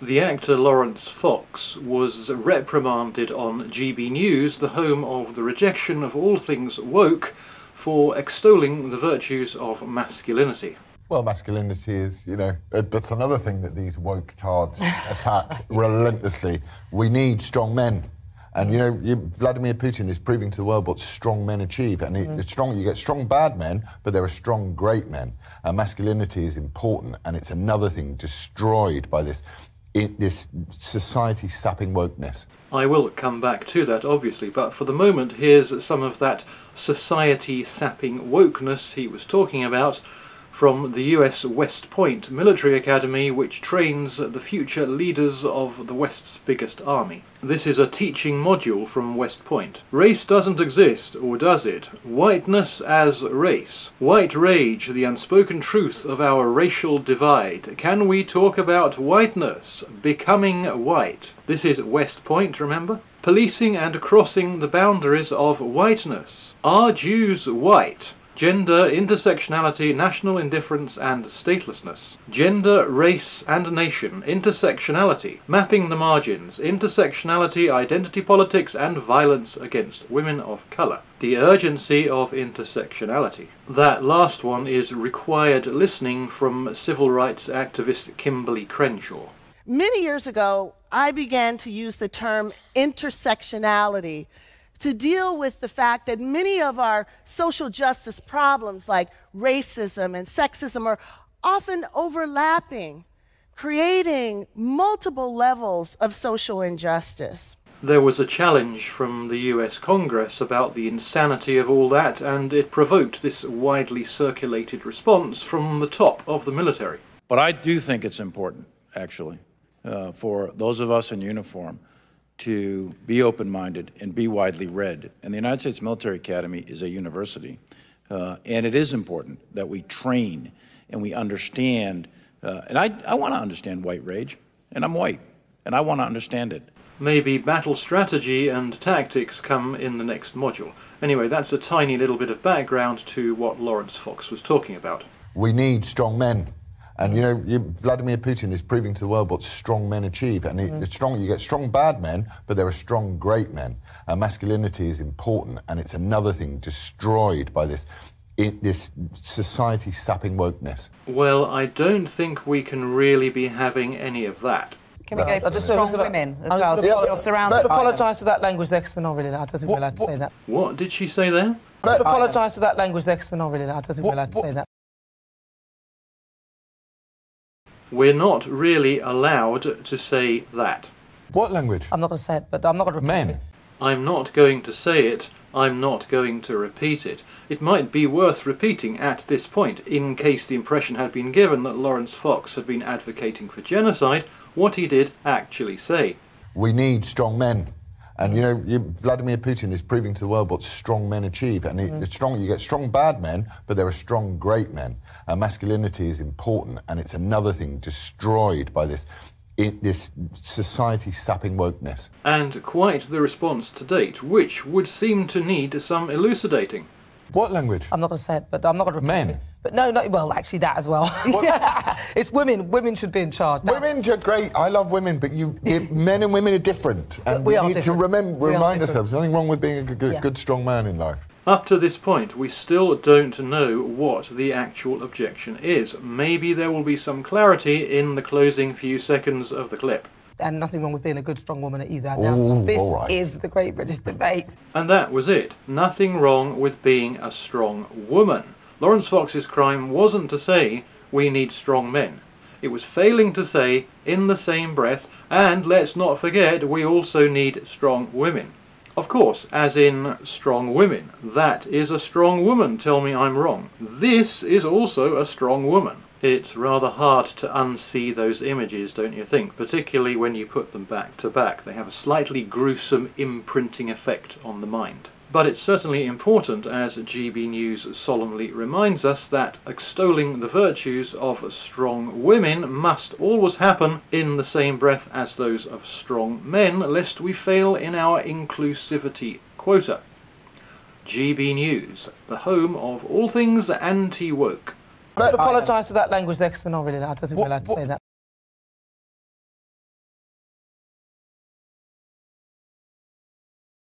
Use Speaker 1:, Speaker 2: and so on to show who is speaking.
Speaker 1: The actor Laurence Fox was reprimanded on GB News, the home of the rejection of all things woke, for extolling the virtues of masculinity.
Speaker 2: Well, masculinity is, you know, that's another thing that these woke tards attack relentlessly. We need strong men. And you know, you, Vladimir Putin is proving to the world what strong men achieve. And it, mm. strong, you get strong bad men, but there are strong great men. And masculinity is important, and it's another thing destroyed by this it, this society sapping wokeness.
Speaker 1: I will come back to that, obviously, but for the moment, here's some of that society sapping wokeness he was talking about from the US West Point Military Academy, which trains the future leaders of the West's biggest army. This is a teaching module from West Point. Race doesn't exist, or does it? Whiteness as race. White rage, the unspoken truth of our racial divide. Can we talk about whiteness? Becoming white. This is West Point, remember? Policing and crossing the boundaries of whiteness. Are Jews white? Gender, intersectionality, national indifference and statelessness, gender, race and nation, intersectionality, mapping the margins, intersectionality, identity politics and violence against women of colour, the urgency of intersectionality. That last one is required listening from civil rights activist Kimberlé Crenshaw.
Speaker 3: Many years ago, I began to use the term intersectionality to deal with the fact that many of our social justice problems, like racism and sexism, are often overlapping, creating multiple levels of social injustice.
Speaker 1: There was a challenge from the US Congress about the insanity of all that, and it provoked this widely circulated response from the top of the military.
Speaker 4: But I do think it's important, actually, uh, for those of us in uniform to be open-minded and be widely read. And the United States Military Academy is a university. Uh, and it is important that we train and we understand. Uh, and I, I want to understand white rage, and I'm white, and I want to understand it.
Speaker 1: Maybe battle strategy and tactics come in the next module. Anyway, that's a tiny little bit of background to what Laurence Fox was talking about.
Speaker 2: We need strong men. And you know, you, Vladimir Putin is proving to the world what strong men achieve. And it, mm. it's strong, you get strong bad men, but there are strong great men. And masculinity is important, and it's another thing destroyed by this it, this society sapping wokeness?
Speaker 1: Well, I don't think we can really be having any of that.
Speaker 5: Can we go for strong women as well?
Speaker 6: Yeah, you're surrounded. apologise for that language there, because we're not really allowed. I don't think what, we're allowed to
Speaker 1: what,
Speaker 6: say that.
Speaker 1: What did she say there?
Speaker 6: I apologise for that language there, because we're not really allowed. I don't think what, we're allowed to say that.
Speaker 1: We're not really allowed to say that.
Speaker 2: What language?
Speaker 6: I'm not going to say it, but I'm not going to repeat
Speaker 2: Men.
Speaker 6: it.
Speaker 1: I'm not going to say it. I'm not going to repeat it. It might be worth repeating at this point, in case the impression had been given that Laurence Fox had been advocating for genocide, what he did actually say.
Speaker 2: We need strong men. And you know, you, Vladimir Putin is proving to the world what strong men achieve. And it, mm. it's strong, you get strong bad men, but there are strong great men. And masculinity is important, and it's another thing destroyed by this. It, this society sapping wokeness.
Speaker 1: And quite the response to date, which would seem to need some elucidating.
Speaker 2: What language?
Speaker 6: I'm not going to say it, but I'm not going to repeat
Speaker 2: Men.
Speaker 6: it. But no, no, well, actually that as well. it's women. Women should be in charge.
Speaker 2: Women are great. I love women, but you, men and women are different, and
Speaker 6: we,
Speaker 2: we need
Speaker 6: different.
Speaker 2: to remember, remind ourselves. Nothing wrong with being a good,
Speaker 6: yeah.
Speaker 2: good, strong man in life.
Speaker 1: Up to this point, we still don't know what the actual objection is. Maybe there will be some clarity in the closing few seconds of the clip
Speaker 6: and nothing wrong with being a good, strong woman either. Now, this
Speaker 2: right.
Speaker 6: is the Great British Debate.
Speaker 1: And that was it. Nothing wrong with being a strong woman. Laurence Fox's crime wasn't to say we need strong men. It was failing to say in the same breath, and let's not forget we also need strong women. Of course, as in strong women. That is a strong woman, tell me I'm wrong. This is also a strong woman. It's rather hard to unsee those images, don't you think? Particularly when you put them back to back. They have a slightly gruesome imprinting effect on the mind. But it's certainly important, as GB News solemnly reminds us, that extolling the virtues of strong women must always happen in the same breath as those of strong men, lest we fail in our inclusivity quota. GB News, the home of all things anti-woke.
Speaker 6: I apologise for that language there, we're not really allowed. I don't think what, we're allowed to say that.